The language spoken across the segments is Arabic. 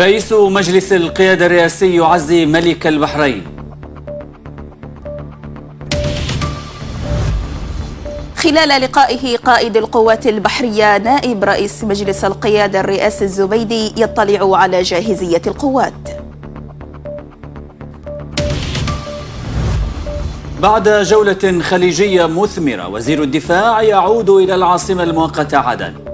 رئيس مجلس القيادة الرئاسي يعزي ملك البحرين. خلال لقائه قائد القوات البحرية نائب رئيس مجلس القيادة الرئاسي الزبيدي يطلع على جاهزية القوات. بعد جولة خليجية مثمرة وزير الدفاع يعود إلى العاصمة المؤقتة عدن.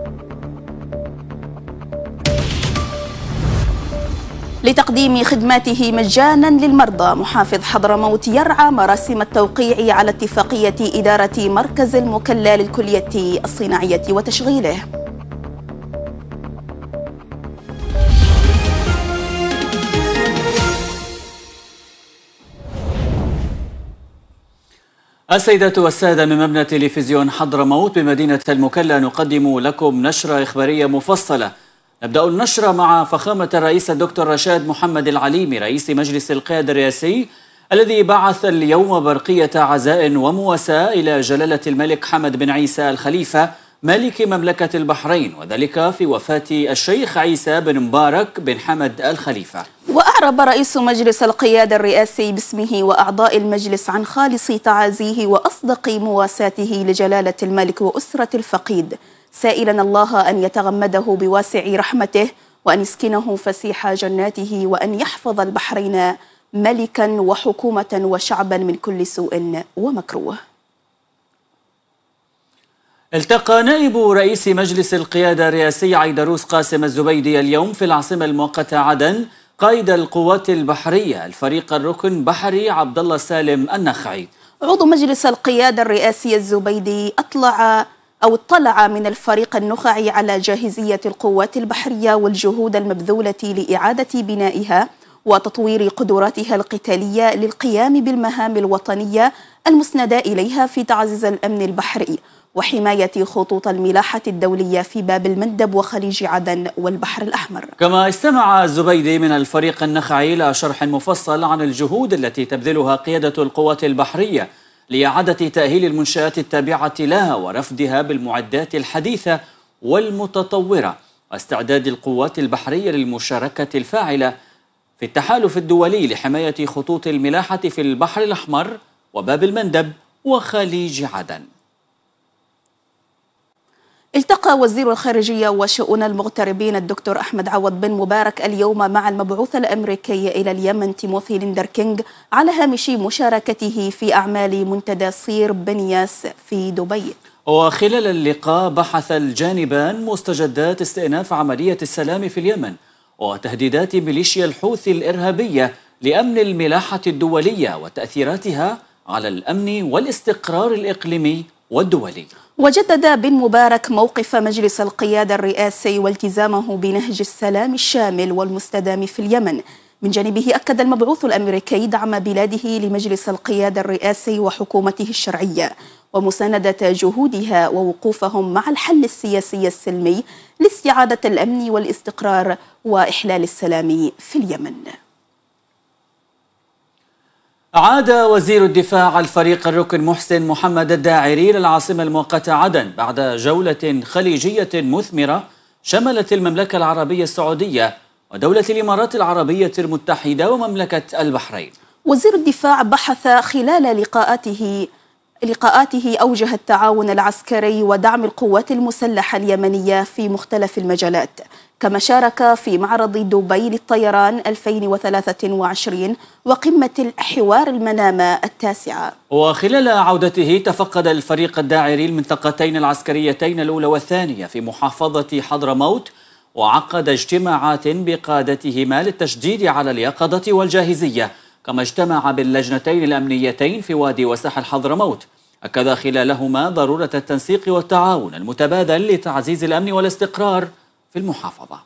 لتقديم خدماته مجانا للمرضى. محافظ حضرموت يرعى مراسم التوقيع على اتفاقية إدارة مركز المكلا للكلية الصناعية وتشغيله. السيدات والسادة من مبنى تلفزيون حضرموت بمدينة المكلا نقدم لكم نشرة إخبارية مفصلة نبدأ النشرة مع فخامة الرئيس الدكتور رشاد محمد العليمي رئيس مجلس القيادة الرئاسي الذي بعث اليوم برقية عزاء ومواساة إلى جلالة الملك حمد بن عيسى الخليفة ملك مملكة البحرين وذلك في وفاة الشيخ عيسى بن مبارك بن حمد الخليفة. وأعرب رئيس مجلس القيادة الرئاسي باسمه وأعضاء المجلس عن خالص تعازيه وأصدق مواساته لجلالة الملك وأسرة الفقيد. سائلا الله أن يتغمده بواسع رحمته وأن يسكنه فسيح جناته وأن يحفظ البحرين ملكا وحكومة وشعبا من كل سوء ومكروه. التقى نائب رئيس مجلس القيادة الرئاسي عيدروس قاسم الزبيدي اليوم في العاصمة المؤقتة عدن قائد القوات البحرية الفريق الركن بحري عبد الله سالم النخعي. عضو مجلس القيادة الرئاسي الزبيدي أطلع أو اطلع من الفريق النخعي على جاهزية القوات البحرية والجهود المبذولة لإعادة بنائها وتطوير قدراتها القتالية للقيام بالمهام الوطنية المسندة إليها في تعزيز الأمن البحري وحماية خطوط الملاحة الدولية في باب المندب وخليج عدن والبحر الأحمر. كما استمع الزبيدي من الفريق النخعي إلى شرح مفصل عن الجهود التي تبذلها قيادة القوات البحرية لإعادة تأهيل المنشآت التابعة لها ورفدها بالمعدات الحديثة والمتطورة واستعداد القوات البحرية للمشاركة الفاعلة في التحالف الدولي لحماية خطوط الملاحة في البحر الأحمر وباب المندب وخليج عدن. التقى وزير الخارجية وشؤون المغتربين الدكتور أحمد عوض بن مبارك اليوم مع المبعوث الأمريكي إلى اليمن تيموثي ليندر كينج على هامش مشاركته في أعمال منتدى صير بنياس في دبي. وخلال اللقاء بحث الجانبان مستجدات استئناف عملية السلام في اليمن وتهديدات ميليشيا الحوثي الإرهابية لأمن الملاحة الدولية وتأثيراتها على الأمن والاستقرار الإقليمي والدولي. وجدد بن مبارك موقف مجلس القيادة الرئاسي والتزامه بنهج السلام الشامل والمستدام في اليمن. من جانبه أكد المبعوث الأمريكي دعم بلاده لمجلس القيادة الرئاسي وحكومته الشرعية ومساندة جهودها ووقوفهم مع الحل السياسي السلمي لاستعادة الأمن والاستقرار وإحلال السلام في اليمن. عاد وزير الدفاع الفريق الركن محسن محمد الداعري للعاصمة المؤقتة عدن بعد جولة خليجية مثمرة شملت المملكة العربية السعودية ودولة الإمارات العربية المتحدة ومملكة البحرين. وزير الدفاع بحث خلال لقاءاته لقاءاته أوجه التعاون العسكري ودعم القوات المسلحة اليمنية في مختلف المجالات. كما شارك في معرض دبي للطيران 2023 وقمة الحوار المنامة التاسعة. وخلال عودته تفقد الفريق الداعري المنطقتين العسكريتين الأولى والثانية في محافظة حضرموت وعقد اجتماعات بقادتهما للتشديد على اليقظة والجاهزية كما اجتمع باللجنتين الأمنيتين في وادي وساحل حضرموت. أكد خلالهما ضرورة التنسيق والتعاون المتبادل لتعزيز الأمن والاستقرار. في المحافظة.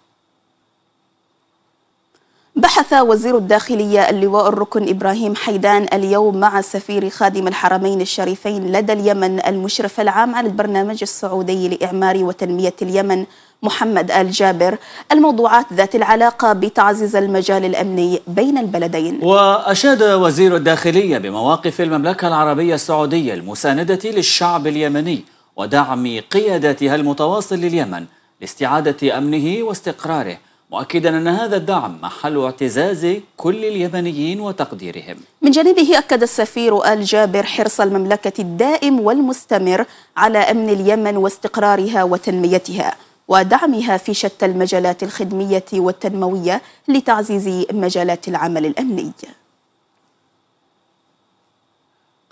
بحث وزير الداخلية اللواء الركن إبراهيم حيدان اليوم مع سفير خادم الحرمين الشريفين لدى اليمن المشرف العام على البرنامج السعودي لإعمار وتنمية اليمن محمد آل جابر. الموضوعات ذات العلاقة بتعزيز المجال الأمني بين البلدين. وأشاد وزير الداخلية بمواقف المملكة العربية السعودية المساندة للشعب اليمني ودعم قيادتها المتواصل لليمن لاستعادة أمنه واستقراره مؤكدا أن هذا الدعم محل اعتزاز كل اليمنيين وتقديرهم. من جانبه أكد السفير آل جابر حرص المملكة الدائم والمستمر على أمن اليمن واستقرارها وتنميتها ودعمها في شتى المجالات الخدمية والتنموية لتعزيز مجالات العمل الأمني.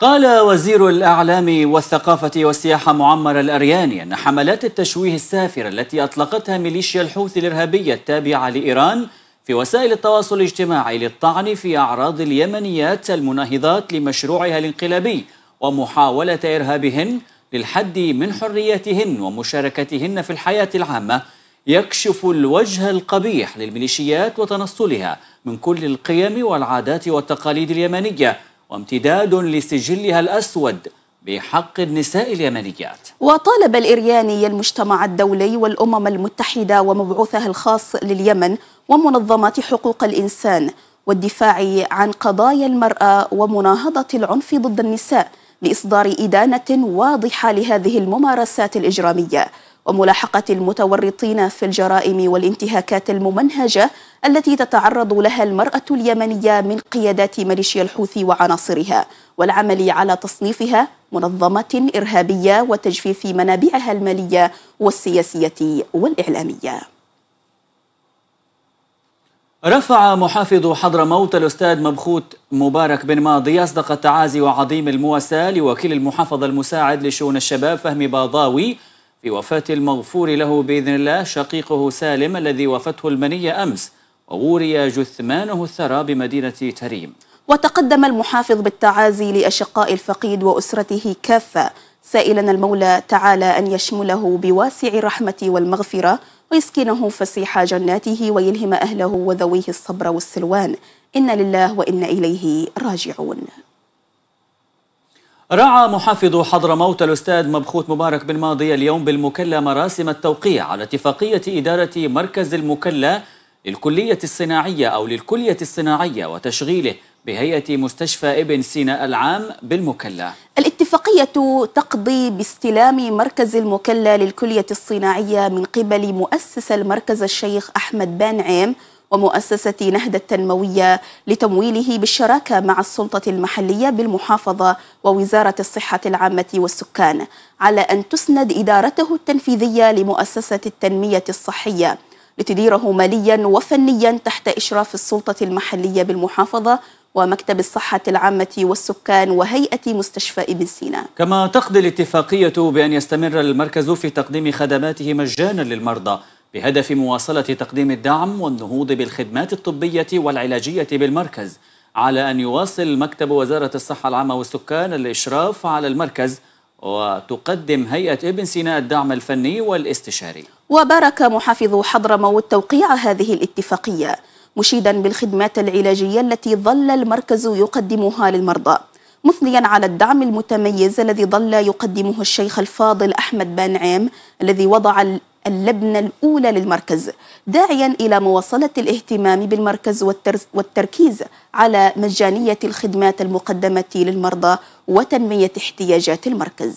قال وزير الأعلام والثقافة والسياحة معمر الأرياني أن حملات التشويه السافرة التي أطلقتها ميليشيا الحوثي الإرهابية التابعة لإيران في وسائل التواصل الاجتماعي للطعن في أعراض اليمنيات المناهضات لمشروعها الانقلابي ومحاولة إرهابهن للحد من حرياتهن ومشاركتهن في الحياة العامة يكشف الوجه القبيح للميليشيات وتنصلها من كل القيم والعادات والتقاليد اليمنية وامتداد لسجلها الأسود بحق النساء اليمنيات. وطالب الإرياني المجتمع الدولي والأمم المتحدة ومبعوثها الخاص لليمن ومنظمات حقوق الإنسان والدفاع عن قضايا المرأة ومناهضة العنف ضد النساء بإصدار إدانة واضحة لهذه الممارسات الإجرامية. وملاحقة المتورطين في الجرائم والانتهاكات الممنهجة التي تتعرض لها المرأة اليمنية من قيادات ميليشيا الحوثي وعناصرها والعمل على تصنيفها منظمة إرهابية وتجفيف منابعها المالية والسياسية والإعلامية. رفع محافظ حضرموت الأستاذ مبخوت مبارك بن ماضي أصدق التعازي وعظيم المواساة لوكيل المحافظ المساعد لشؤون الشباب فهمي باضاوي في وفاة المغفور له بإذن الله شقيقه سالم الذي وفته المنية أمس ووري جثمانه الثرى بمدينة تريم. وتقدم المحافظ بالتعازي لأشقاء الفقيد وأسرته كافة سائلا المولى تعالى أن يشمله بواسع الرحمة والمغفرة ويسكنه فسيح جناته ويلهم أهله وذويه الصبر والسلوان. إن لله وإن إليه راجعون. رعى محافظ حضرموت الأستاذ مبخوت مبارك بن ماضي اليوم بالمكلا مراسم التوقيع على اتفاقية إدارة مركز المكلا للكلية الصناعية أو للكلية الصناعية وتشغيله بهيئة مستشفى ابن سينا العام بالمكلا. الاتفاقية تقضي باستلام مركز المكلا للكلية الصناعية من قبل مؤسس المركز الشيخ أحمد بن عيم ومؤسسة نهدة التنموية لتمويله بالشراكة مع السلطة المحلية بالمحافظة ووزارة الصحة العامة والسكان على أن تسند إدارته التنفيذية لمؤسسة التنمية الصحية لتديره ماليا وفنيا تحت إشراف السلطة المحلية بالمحافظة ومكتب الصحة العامة والسكان وهيئة مستشفى ابن سينا كما تقضي الاتفاقية بأن يستمر المركز في تقديم خدماته مجانا للمرضى بهدف مواصلة تقديم الدعم والنهوض بالخدمات الطبية والعلاجية بالمركز على أن يواصل مكتب وزارة الصحة العامة والسكان الإشراف على المركز وتقدم هيئة ابن سينا الدعم الفني والاستشاري. وبارك محافظ حضرموت توقيع هذه الاتفاقية مشيدا بالخدمات العلاجية التي ظل المركز يقدمها للمرضى مثنيا على الدعم المتميز الذي ظل يقدمه الشيخ الفاضل أحمد بن عيم الذي وضع اللبنة الأولى للمركز داعيا إلى مواصلة الاهتمام بالمركز والتركيز على مجانية الخدمات المقدمة للمرضى وتنمية احتياجات المركز.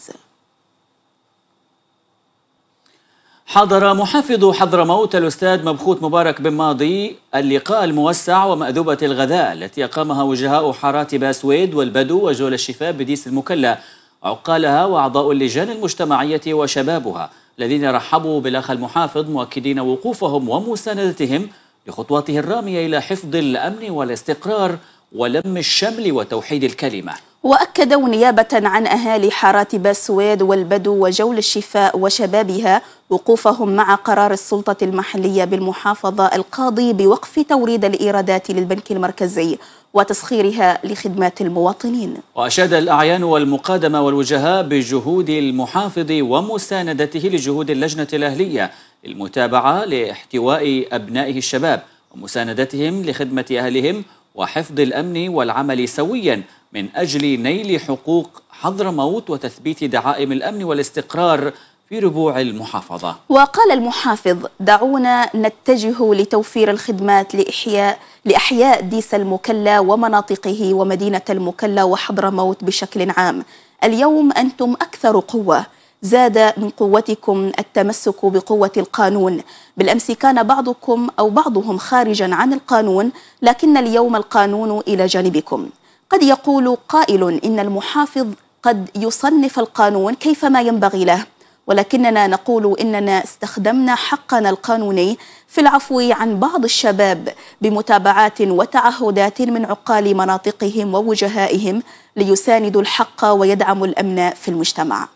حضر محافظ حضرموت الأستاذ مبخوت مبارك بن ماضي اللقاء الموسع ومأذوبة الغذاء التي أقامها وجهاء حارات باسويد والبدو وجول الشفاء بديس المكلا عقالها وأعضاء اللجان المجتمعية وشبابها. الذين رحبوا بالأخ المحافظ مؤكدين وقوفهم ومساندتهم لخطواته الرامية إلى حفظ الأمن والاستقرار ولم الشمل وتوحيد الكلمة. وأكدوا نيابة عن أهالي حارات باسويد والبدو وجول الشفاء وشبابها وقوفهم مع قرار السلطة المحلية بالمحافظة القاضي بوقف توريد الإيرادات للبنك المركزي وتسخيرها لخدمات المواطنين. وأشاد الأعيان والمقادمة والوجهاء بجهود المحافظ ومساندته لجهود اللجنة الأهلية للمتابعة لاحتواء أبنائه الشباب ومساندتهم لخدمة أهلهم وحفظ الأمن والعمل سويا من أجل نيل حقوق حضرموت وتثبيت دعائم الأمن والاستقرار في ربوع المحافظة. وقال المحافظ دعونا نتجه لتوفير الخدمات لإحياء لأحياء ديس المكلا ومناطقه ومدينة المكلا وحضرموت بشكل عام. اليوم أنتم أكثر قوة. زاد من قوتكم التمسك بقوة القانون. بالأمس كان بعضكم أو بعضهم خارجا عن القانون لكن اليوم القانون إلى جانبكم. قد يقول قائل إن المحافظ قد يصنف القانون كيفما ينبغي له ولكننا نقول إننا استخدمنا حقنا القانوني في العفو عن بعض الشباب بمتابعات وتعهدات من عقال مناطقهم ووجهائهم ليساندوا الحق ويدعموا الأمن في المجتمع.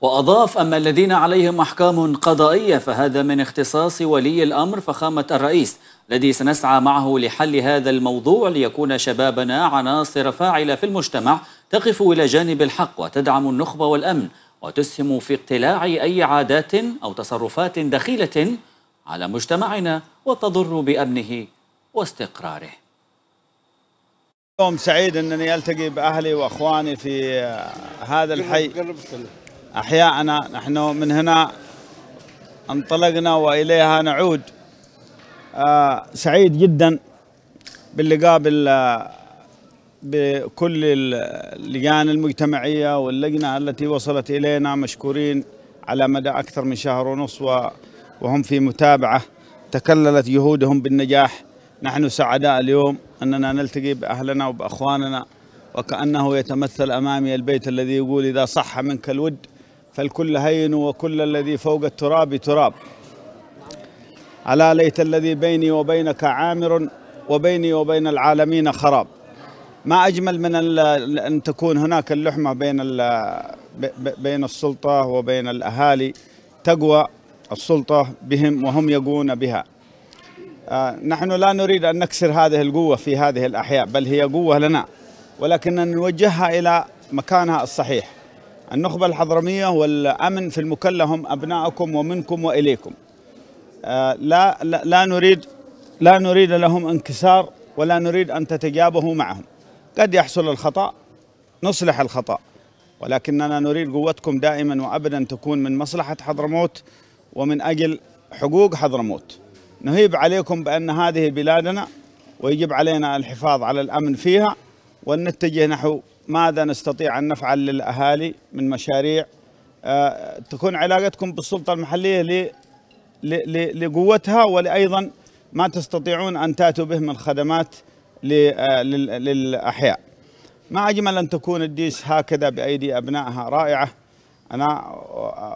وأضاف أما الذين عليهم أحكام قضائية فهذا من اختصاص ولي الأمر فخامة الرئيس الذي سنسعى معه لحل هذا الموضوع ليكون شبابنا عناصر فاعلة في المجتمع تقف إلى جانب الحق وتدعم النخبة والأمن وتسهم في اقتلاع أي عادات أو تصرفات دخيلة على مجتمعنا وتضر بأمنه واستقراره. يوم سعيد أنني ألتقي بأهلي وأخواني في هذا الحي. أحياءنا نحن من هنا انطلقنا وإليها نعود. آه، سعيد جدا باللقاء بكل اللجان المجتمعية واللجنة التي وصلت إلينا مشكورين على مدى أكثر من شهر ونصف وهم في متابعة. تكللت جهودهم بالنجاح. نحن سعداء اليوم أننا نلتقي بأهلنا وبأخواننا وكأنه يتمثل أمامي البيت الذي يقول إذا صح منك الود فالكل هين وكل الذي فوق التراب تراب. ألا ليت الذي بيني وبينك عامر وبيني وبين العالمين خراب. ما أجمل من أن تكون هناك اللحمة بين بين السلطة وبين الأهالي. تقوى السلطة بهم وهم يقوون بها. آه، نحن لا نريد أن نكسر هذه القوة في هذه الأحياء بل هي قوة لنا. ولكننا نوجهها إلى مكانها الصحيح. النخبة الحضرمية والأمن في المكلا هم أبنائكم ومنكم وإليكم. آه، لا, لا, لا نريد لا نريد لهم انكسار ولا نريد أن تتجابهوا معهم. قد يحصل الخطأ نصلح الخطأ ولكننا نريد قوتكم دائما وأبدا تكون من مصلحة حضرموت ومن أجل حقوق حضرموت. نهيب عليكم بأن هذه بلادنا ويجب علينا الحفاظ على الأمن فيها وأن نتجه نحو ماذا نستطيع أن نفعل للأهالي من مشاريع آه، تكون علاقتكم بالسلطة المحلية لقوتها ولأيضا ما تستطيعون أن تأتوا به من خدمات آه، للأحياء. ما أجمل أن تكون الديس هكذا بأيدي أبنائها. رائعة. أنا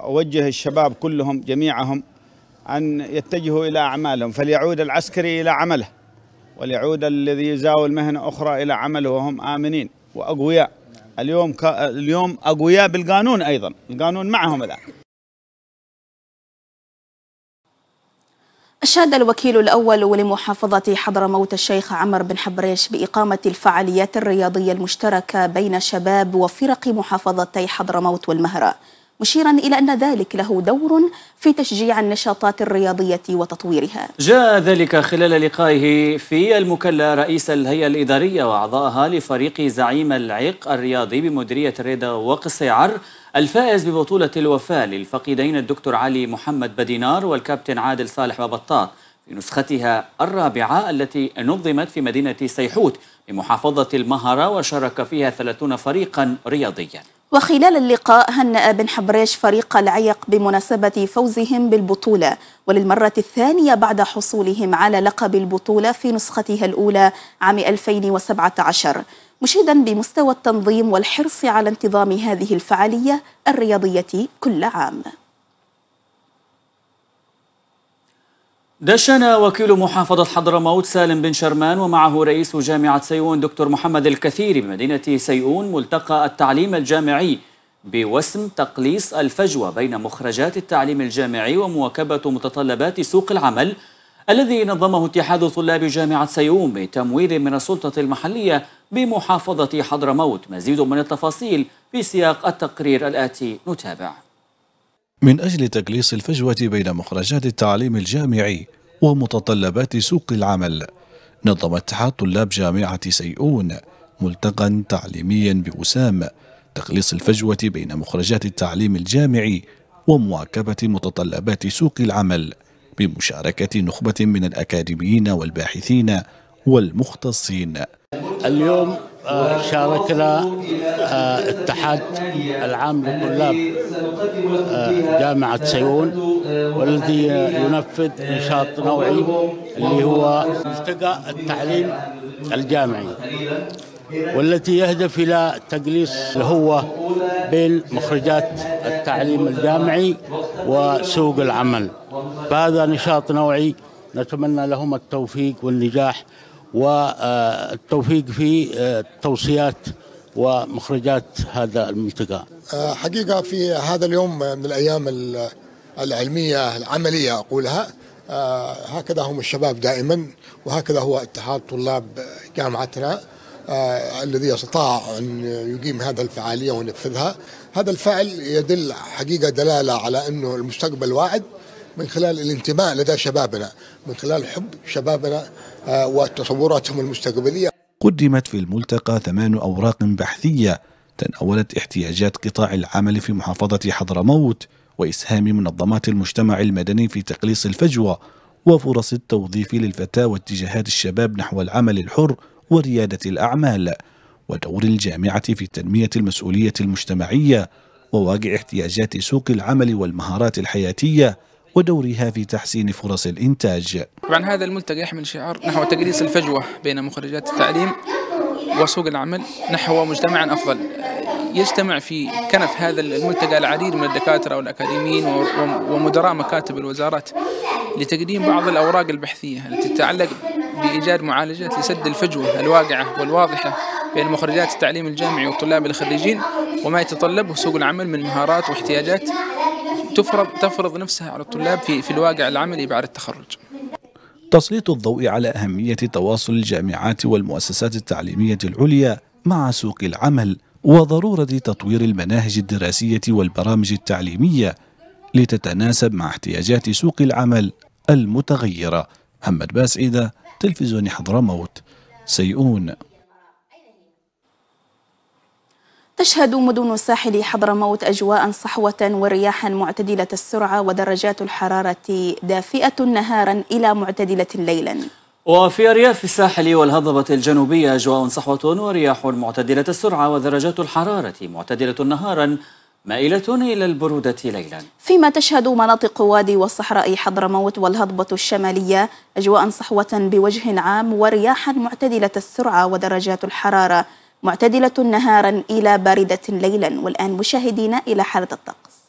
أوجه الشباب كلهم جميعهم أن يتجهوا إلى أعمالهم فليعود العسكري إلى عمله وليعود الذي يزاول مهنة أخرى إلى عمله وهم آمنين. وأقوياء. اليوم اليوم أقوياء بالقانون أيضا. القانون معهم الآن. أشاد الوكيل الأول لمحافظة حضرموت الشيخ عمر بن حبريش بإقامة الفعاليات الرياضية المشتركة بين شباب وفرق محافظتي حضرموت والمهرة. مشيرا إلى أن ذلك له دور في تشجيع النشاطات الرياضية وتطويرها. جاء ذلك خلال لقائه في المكلا رئيس الهيئة الإدارية وأعضائها لفريق زعيم العق الرياضي بمديرية الريدا وقصيعر الفائز ببطولة الوفاء للفقيدين الدكتور علي محمد بدينار والكابتن عادل صالح ببطاط في نسختها الرابعة التي نظمت في مدينة سيحوت بمحافظة المهرة وشارك فيها 30 فريقا رياضيا. وخلال اللقاء هنأ بن حبريش فريق العيق بمناسبة فوزهم بالبطولة وللمرة الثانية بعد حصولهم على لقب البطولة في نسختها الأولى عام 2017 مشيدا بمستوى التنظيم والحرص على انتظام هذه الفعالية الرياضية كل عام. دشن وكيل محافظة حضرموت سالم بن شرمان ومعه رئيس جامعة سيئون دكتور محمد الكثير بمدينة سيئون ملتقى التعليم الجامعي بوسم تقليص الفجوة بين مخرجات التعليم الجامعي ومواكبة متطلبات سوق العمل الذي نظمه اتحاد طلاب جامعة سيئون بتمويل من السلطة المحلية بمحافظة حضرموت مزيد من التفاصيل في سياق التقرير الآتي نتابع. من أجل تقليص الفجوة بين مخرجات التعليم الجامعي ومتطلبات سوق العمل نظم اتحاد طلاب جامعة سيئون ملتقى تعليميا بوسام تقليص الفجوة بين مخرجات التعليم الجامعي ومواكبة متطلبات سوق العمل بمشاركة نخبة من الأكاديميين والباحثين والمختصين. اليوم شاركنا اتحاد العام لطلاب جامعة سيون والذي ينفذ نشاط نوعي اللي هو ملتقى التعليم الجامعي والتي يهدف إلى تقليص الهوة بين مخرجات التعليم الجامعي وسوق العمل. فهذا نشاط نوعي نتمنى لهم التوفيق والنجاح والتوفيق في توصيات ومخرجات هذا الملتقى حقيقة في هذا اليوم من الأيام العلمية العملية أقولها هكذا هم الشباب دائما وهكذا هو اتحاد طلاب جامعتنا آه الذي استطاع أن يقيم هذا الفعالية وينفذها هذا الفعل يدل حقيقة دلالة على أنه المستقبل واعد. من خلال الانتماء لدى شبابنا من خلال حب شبابنا آه وتصوراتهم المستقبلية. قدمت في الملتقى ثمان أوراق بحثية تناولت احتياجات قطاع العمل في محافظة حضرموت وإسهام منظمات المجتمع المدني في تقليص الفجوة وفرص التوظيف للفتاه واتجاهات الشباب نحو العمل الحر وريادة الأعمال ودور الجامعة في تنمية المسؤولية المجتمعية وواقع احتياجات سوق العمل والمهارات الحياتية ودورها في تحسين فرص الإنتاج. طبعا هذا الملتقى يحمل شعار نحو تقليص الفجوة بين مخرجات التعليم وسوق العمل نحو مجتمع أفضل. يجتمع في كنف هذا الملتقى العديد من الدكاترة والأكاديميين ومدراء مكاتب الوزارات لتقديم بعض الأوراق البحثية التي تتعلق بإيجاد معالجات لسد الفجوة الواقعة والواضحة بين مخرجات التعليم الجامعي والطلاب الخريجين وما يتطلبه سوق العمل من مهارات واحتياجات تفرض تفرض نفسها على الطلاب في في الواقع العملي بعد التخرج. تسليط الضوء على أهمية تواصل الجامعات والمؤسسات التعليمية العليا مع سوق العمل وضرورة تطوير المناهج الدراسية والبرامج التعليمية لتتناسب مع احتياجات سوق العمل المتغيرة محمد باسعدة تلفزيون حضرموت سيئون تشهد مدن ساحل حضرموت أجواء صحوة ورياحا معتدلة السرعة ودرجات الحرارة دافئة نهارا إلى معتدلة ليلا. وفي أرياف الساحل والهضبة الجنوبية أجواء صحوة ورياح معتدلة السرعة ودرجات الحرارة معتدلة نهارا مائلة إلى البرودة ليلا. فيما تشهد مناطق وادي وصحراء حضرموت والهضبة الشمالية أجواء صحوة بوجه عام ورياحا معتدلة السرعة ودرجات الحرارة معتدلة نهارا إلى باردة ليلا والآن مشاهدينا إلى حالة الطقس.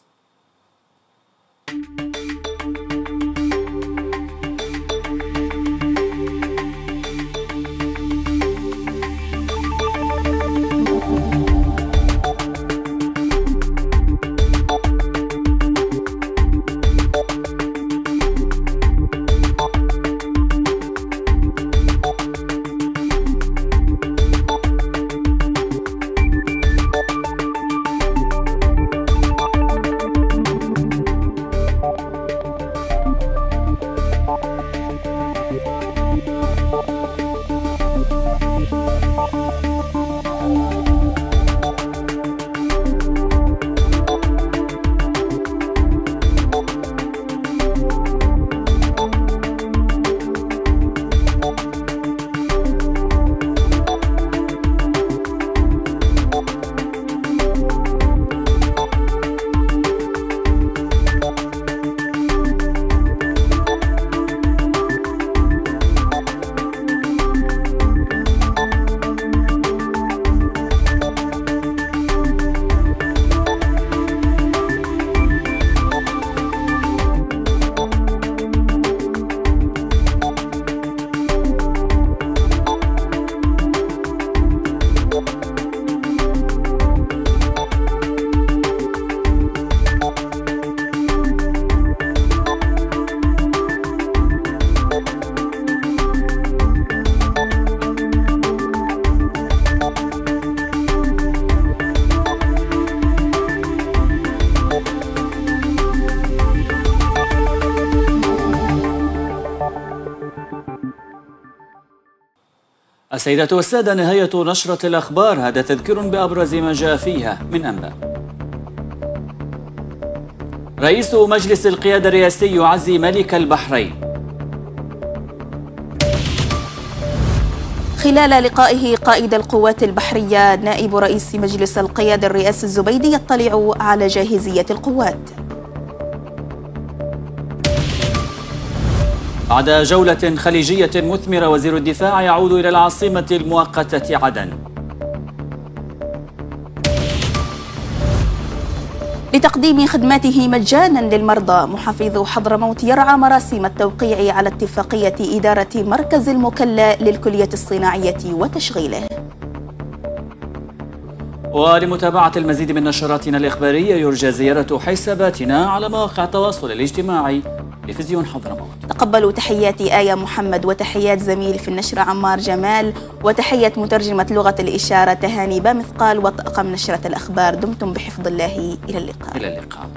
السيدات والسادة نهاية نشرة الأخبار. هذا تذكير بأبرز ما جاء فيها من أنباء. رئيس مجلس القيادة الرئاسي يعزي ملك البحرين. خلال لقائه قائد القوات البحرية نائب رئيس مجلس القيادة الرئاسي الزبيدي يطلع على جاهزية القوات. بعد جولة خليجية مثمرة وزير الدفاع يعود إلى العاصمة المؤقتة عدن. لتقديم خدماته مجانا للمرضى محافظ حضرموت يرعى مراسم التوقيع على اتفاقية إدارة مركز المكلا للكلية الصناعية وتشغيله. ولمتابعة المزيد من نشراتنا الإخبارية يرجى زيارة حساباتنا على مواقع التواصل الاجتماعي. تلفزيون حضرموت تقبلوا تحيات آية محمد وتحيات زميل في النشر عمار جمال وتحية مترجمة لغة الإشارة تهاني بامثقال وطاقم نشرة الأخبار. دمتم بحفظ الله. إلى اللقاء. إلى اللقاء.